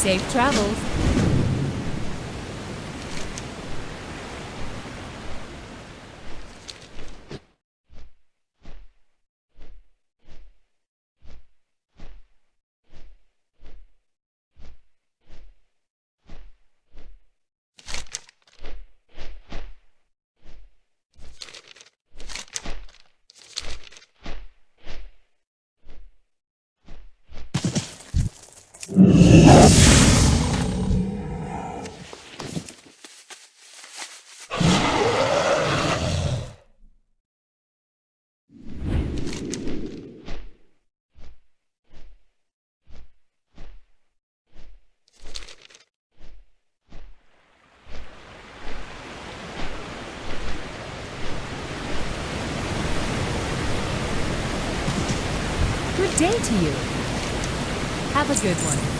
Safe travels. Good day to you. Have a good one.